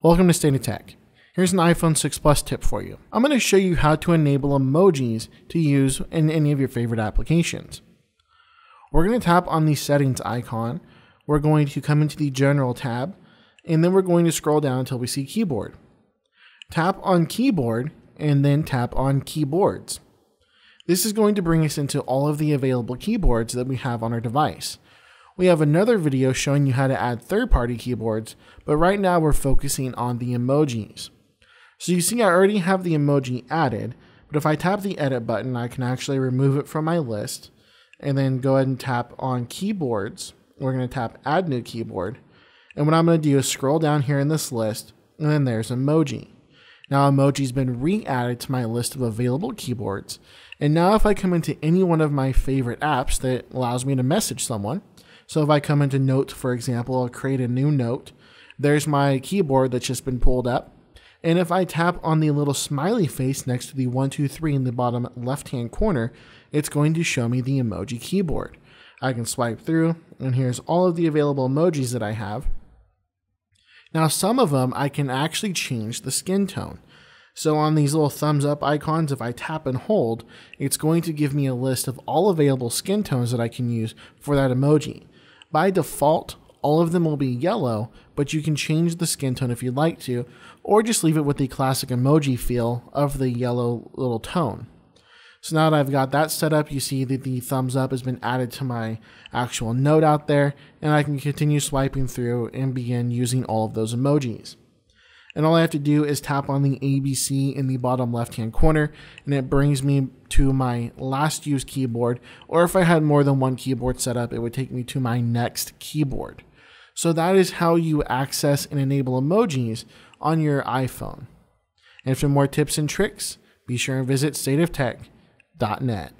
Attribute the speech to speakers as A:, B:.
A: Welcome to State of Tech. Here's an iPhone 6 Plus tip for you. I'm going to show you how to enable emojis to use in any of your favorite applications. We're going to tap on the settings icon. We're going to come into the general tab, and then we're going to scroll down until we see keyboard. Tap on keyboard and then tap on keyboards. This is going to bring us into all of the available keyboards that we have on our device. We have another video showing you how to add third-party keyboards, but right now we're focusing on the emojis. So you see I already have the emoji added, but if I tap the edit button, I can actually remove it from my list and then go ahead and tap on keyboards. We're going to tap add new keyboard. And what I'm going to do is scroll down here in this list, and then there's emoji. Now emoji's been re-added to my list of available keyboards. And now if I come into any one of my favorite apps that allows me to message someone, so if I come into Note, for example, I'll create a new note. There's my keyboard that's just been pulled up. And if I tap on the little smiley face next to the 123 in the bottom left hand corner, it's going to show me the emoji keyboard. I can swipe through, and here's all of the available emojis that I have. Now, some of them I can actually change the skin tone. So on these little thumbs up icons, if I tap and hold, it's going to give me a list of all available skin tones that I can use for that emoji. By default, all of them will be yellow, but you can change the skin tone if you'd like to, or just leave it with the classic emoji feel of the yellow little tone. So now that I've got that set up, you see that the thumbs up has been added to my actual note out there, and I can continue swiping through and begin using all of those emojis and all I have to do is tap on the ABC in the bottom left hand corner and it brings me to my last used keyboard or if I had more than one keyboard set up it would take me to my next keyboard. So that is how you access and enable emojis on your iPhone. And for more tips and tricks, be sure and visit stateoftech.net.